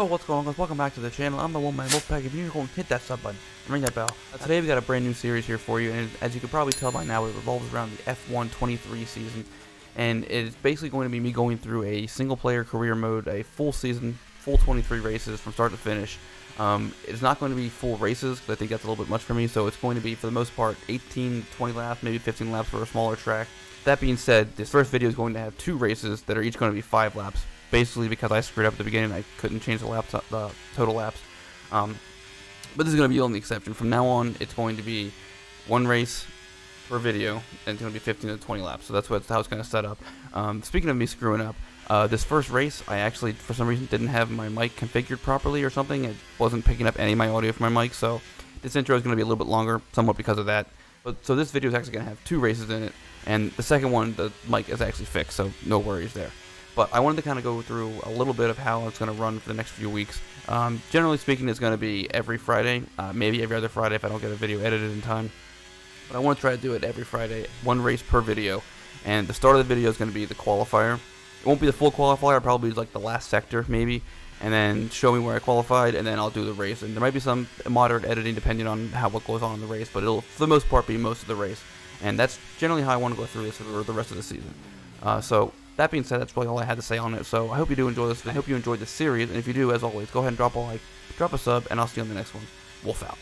Yo, what's going on guys? Welcome back to the channel. I'm the one man Wolfpack. If you're going to hit that sub button and ring that bell. Uh, today we got a brand new series here for you, and as you can probably tell by now, it revolves around the F1 23 season. And it's basically going to be me going through a single player career mode, a full season, full 23 races from start to finish. Um, it's not going to be full races because I think that's a little bit much for me, so it's going to be, for the most part, 18, 20 laps, maybe 15 laps for a smaller track. That being said, this first video is going to have two races that are each going to be five laps basically because I screwed up at the beginning. I couldn't change the laps, the total laps. Um, but this is going to be the only exception. From now on, it's going to be one race per video, and it's going to be 15 to 20 laps. So that's what how it's going to set up. Um, speaking of me screwing up, uh, this first race, I actually, for some reason, didn't have my mic configured properly or something. It wasn't picking up any of my audio from my mic, so this intro is going to be a little bit longer, somewhat because of that. But so this video is actually going to have two races in it, and the second one, the mic is actually fixed, so no worries there. But I wanted to kind of go through a little bit of how it's going to run for the next few weeks. Um, generally speaking, it's going to be every Friday, uh, maybe every other Friday if I don't get a video edited in time. But I want to try to do it every Friday, one race per video. And the start of the video is going to be the qualifier. It won't be the full qualifier, probably like the last sector, maybe. And then show me where I qualified, and then I'll do the race. And there might be some moderate editing depending on how what goes on in the race, but it'll, for the most part, be most of the race. And that's generally how I want to go through this for the rest of the season. Uh, so that being said, that's really all I had to say on it. So I hope you do enjoy this. I hope you enjoyed the series. And if you do, as always, go ahead and drop a like, drop a sub, and I'll see you on the next one. Wolf out.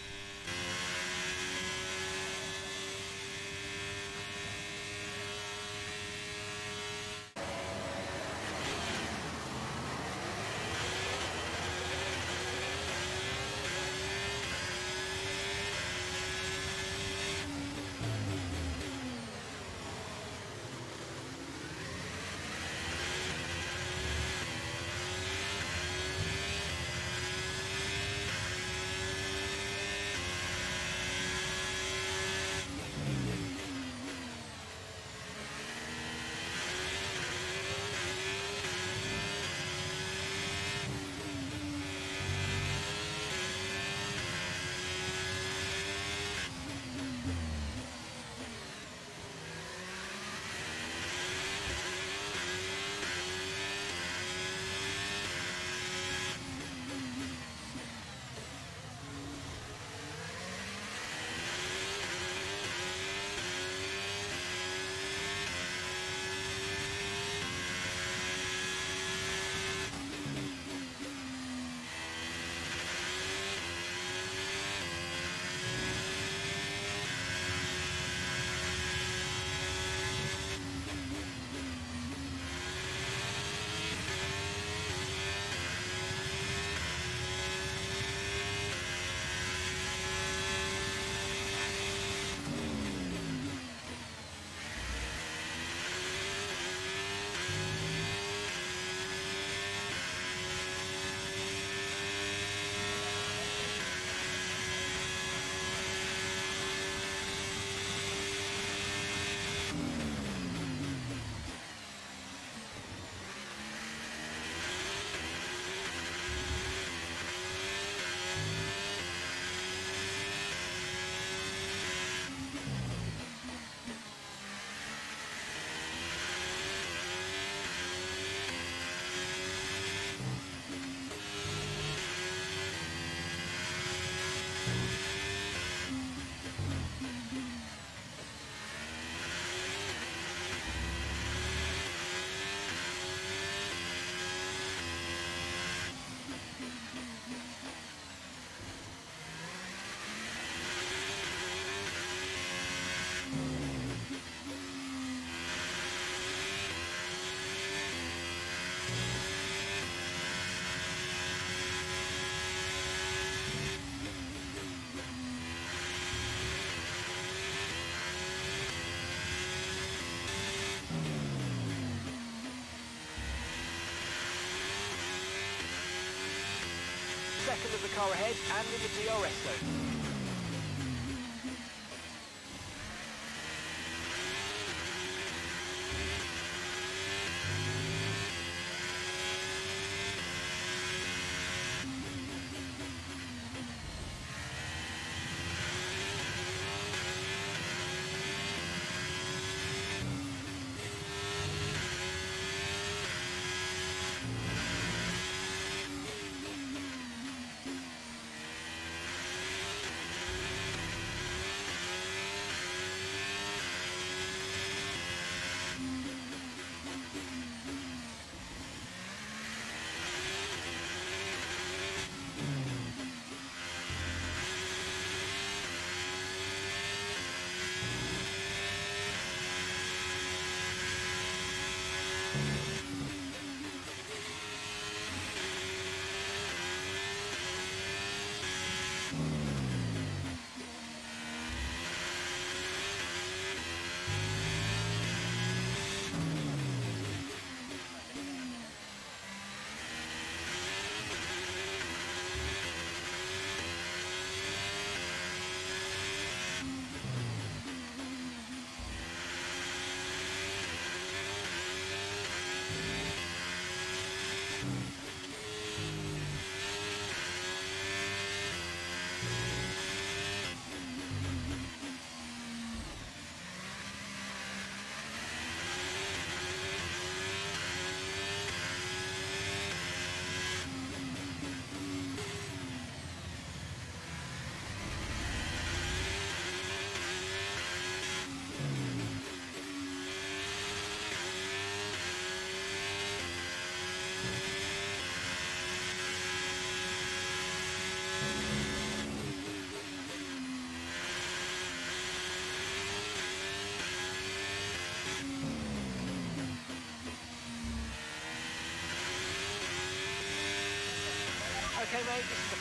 Car ahead and in the DRS zone.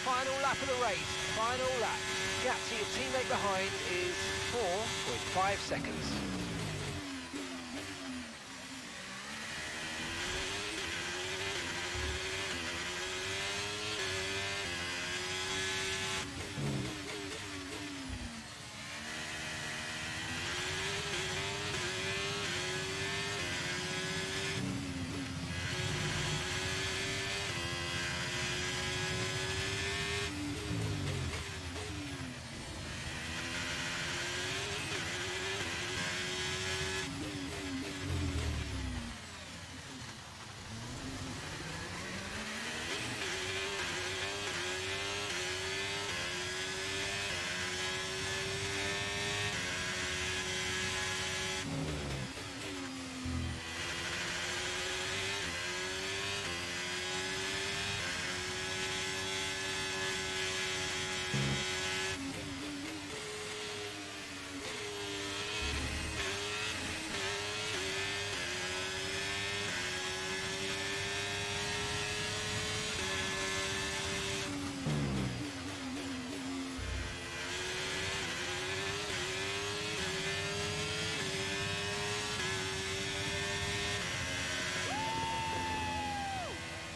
Final lap of the race. Final lap. Gap to your teammate behind is 4.5 seconds.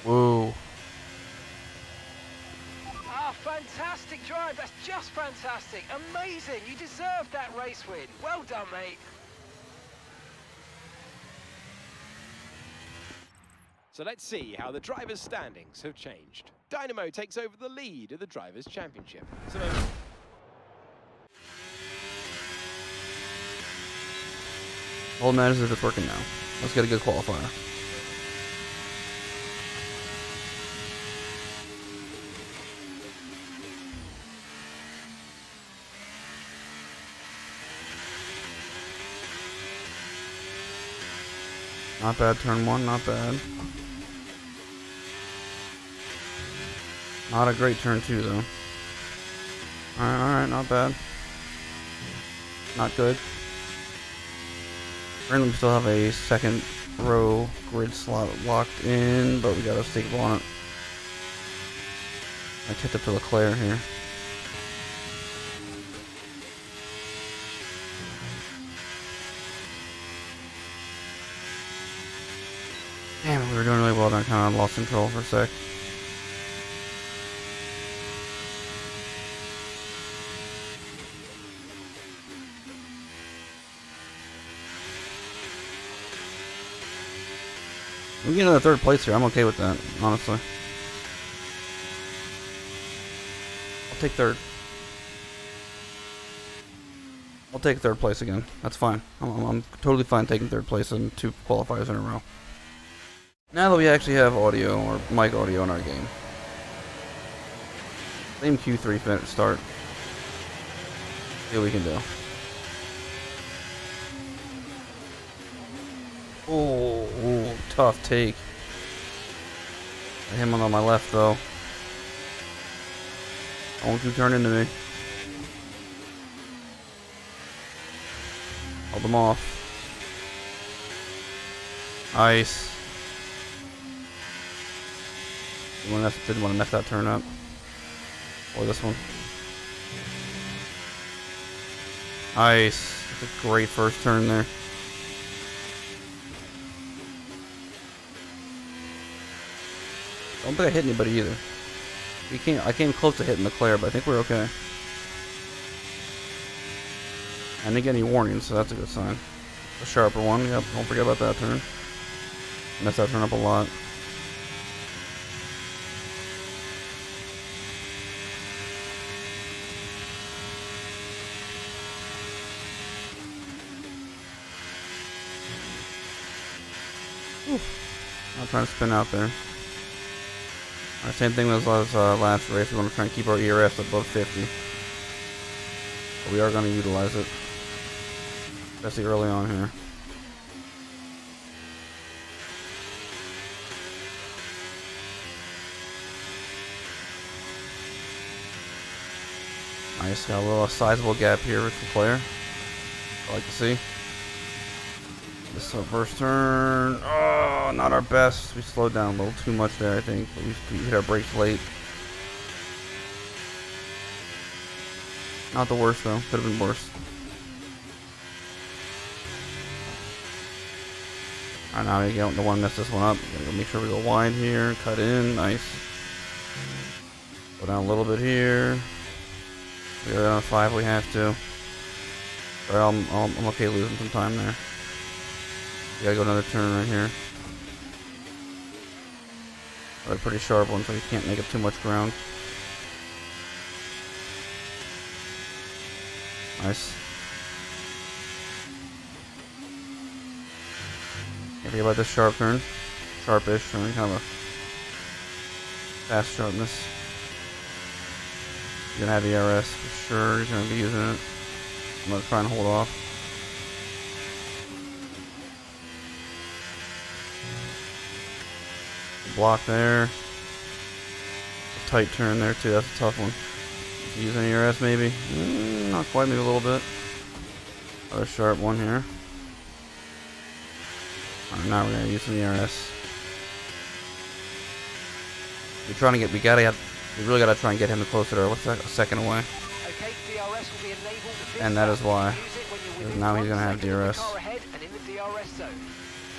Whoa. Ah, fantastic drive. That's just fantastic. Amazing. You deserved that race win. Well done, mate. So let's see how the drivers' standings have changed. Dynamo takes over the lead of the Drivers' Championship. So All matters is if it's working now. Let's get a good qualifier. Not bad, turn one, not bad. Not a great turn two, though. Alright, alright, not bad. Not good. Currently, we still have a second row grid slot locked in, but we got a stable on it. I tipped up to Leclerc here. Were doing really well, then I kind of lost control for a sec. We get another third place here. I'm okay with that, honestly. I'll take third. I'll take third place again. That's fine. I'm, I'm, I'm totally fine taking third place in two qualifiers in a row. Now that we actually have audio or mic audio in our game. Same Q3 fin- start. See what we can do. Oh, tough take. Him on my left though. Don't you turn into me. Hold them off. Ice. Didn't want to mess that turn up. Or this one. Nice. That's a great first turn there. don't think I hit anybody either. We came, I came close to hitting Leclerc, but I think we're okay. I didn't get any warnings, so that's a good sign. A sharper one, yep, don't forget about that turn. Messed that turn up a lot. I'm trying to spin out there. Alright, same thing as uh, last race. We want to try and keep our ERS above 50. But we are going to utilize it. Especially early on here. Nice, got a little sizable gap here with the player. I like to see. So first turn, oh, not our best. We slowed down a little too much there, I think. We hit our brakes late. Not the worst though. Could have been worse. Alright, now we don't want to mess this one up. Make sure we go wide here. Cut in. Nice. Go down a little bit here. We go down five we have to. Or I'm, I'm, I'm okay losing some time there. Gotta go another turn right here. a pretty sharp one, so you can't make up too much ground. Nice. Can't forget about this sharp turn. Sharpish, mean, kind of a fast sharpness. You're gonna have ERS for sure. He's gonna be using it. I'm gonna try and hold off. Block there. A tight turn there too. That's a tough one. Use any ERS maybe? Mm, not quite, maybe a little bit. Another sharp one here. Right, now we're gonna use some ERS. We're trying to get. We gotta have. We really gotta try and get him closer to. What's that? A second away. Okay, DRS will be enabled And that is why. Now he's gonna have DRS.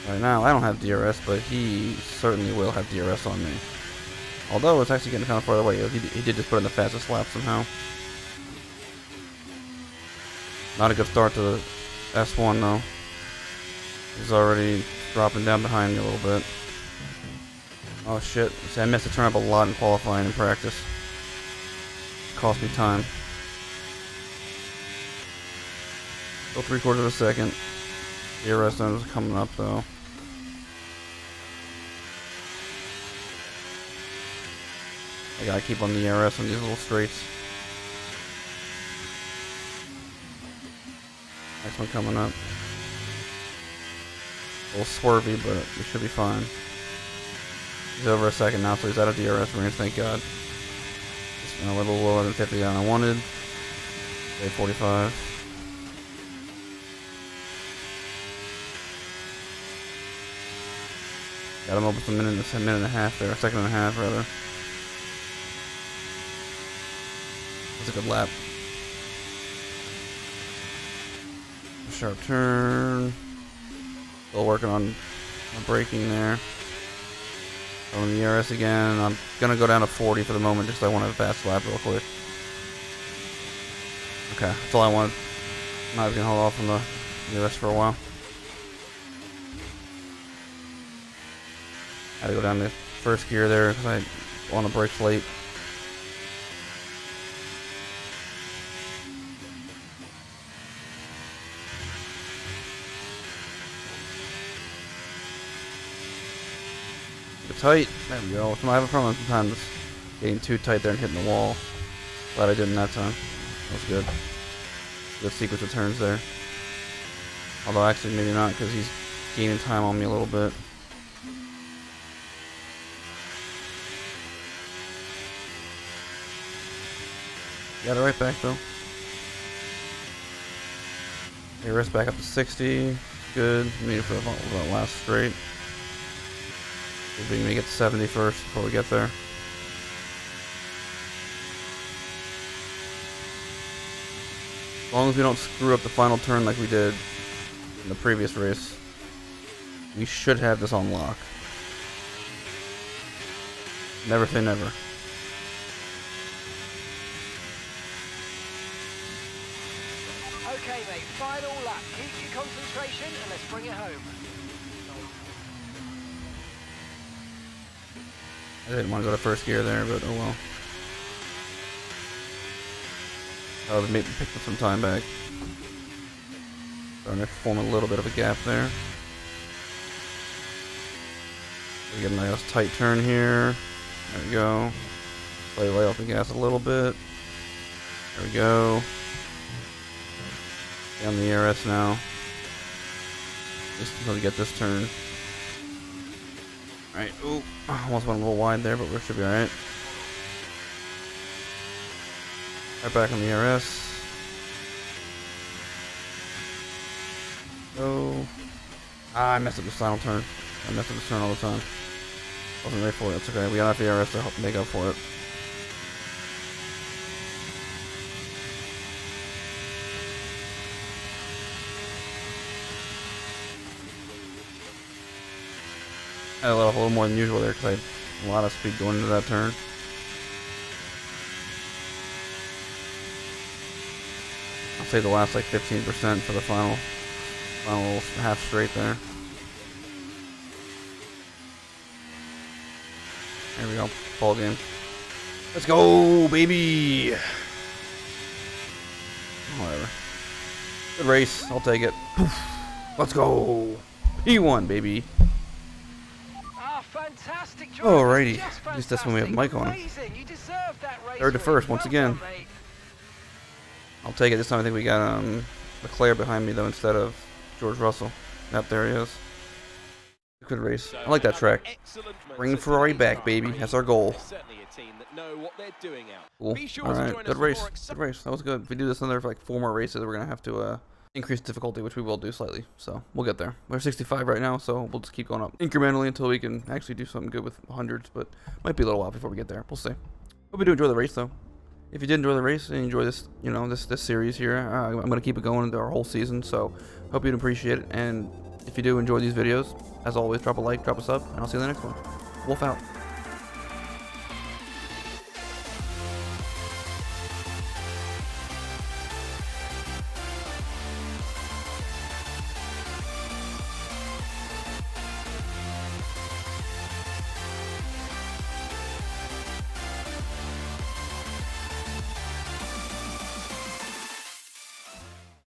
Right now, I don't have DRS, but he certainly will have DRS on me. Although it's actually getting kind of far away. He, he did just put in the fastest lap somehow. Not a good start to the S1 though. He's already dropping down behind me a little bit. Oh shit. See, I missed the turn up a lot in qualifying and practice. Cost me time. Still three quarters of a second. The DRS zone is coming up though. I gotta keep on the ERS on these little straights. Next one coming up. A little swervy, but we should be fine. He's over a second now, so he's out of DRS range, thank God. Just been a little lower than 50 than I wanted. Day 45. Got him over a minute, a minute and a half there, a second and a half rather. That's a good lap. Sharp turn. Still working on braking there. On the ERS again. I'm gonna go down to 40 for the moment, just so I want a fast lap real quick. Okay, that's all I wanted. Now we can hold off on the ERS for a while. I Had to go down to first gear there because I on the brakes late. Tight. There we go. I have a problem sometimes getting too tight there and hitting the wall. Glad I didn't that time. That was good. Good sequence of turns there. Although actually maybe not because he's gaining time on me a little bit. Got it right back though. Okay, ERS back up to 60. Good. Need for the last straight. If we can make it 70 first before we get there. As long as we don't screw up the final turn like we did in the previous race, we should have this on lock. Never say never. Okay, mate, final lap. Keep your concentration and let's bring it home. I didn't want to go to first gear there, but oh well. I would maybe pick up some time back. Starting to form a little bit of a gap there. We get a nice tight turn here. There we go. Slightly lay off the gas a little bit. There we go. Down the ERS now. Just until we get this turn. Alright, ooh, almost went a little wide there, but we should be alright. Right back on the ERS. Go. Ah, I messed up the final turn. I messed up the turn all the time. Wasn't ready for it. It's okay. We got the ERS to help make up for it. A little, a little more than usual there because I had a lot of speed going into that turn. I'll say the last like 15% for the final, final half straight there. There we go, ball game. Let's go, baby! Whatever. Good race, I'll take it. Let's go! P1, baby. Fantastic Alrighty. At least that's when we have mic on. Third to first, once again. I'll take it. This time I think we got um, Leclerc behind me, though, instead of George Russell. Yep, there he is. Good race. I like that track. Bring Ferrari back, baby. That's our goal. Cool. Alright, good race. Good race. That was good. If we do this another like four more races, we're going to have to uh, increase difficulty, which we will do slightly. So we'll get there. We're 65 right now, so we'll just keep going up incrementally until we can actually do something good with hundreds, but might be a little while before we get there. We'll see. Hope you do enjoy the race, though if you did enjoy the race and enjoy this, you know, this this series here, uh, I'm gonna keep it going into our whole season. So hope you'd appreciate it. And if you do enjoy these videos, as always, drop a like, drop a sub, and I'll see you in the next one. Wolf out.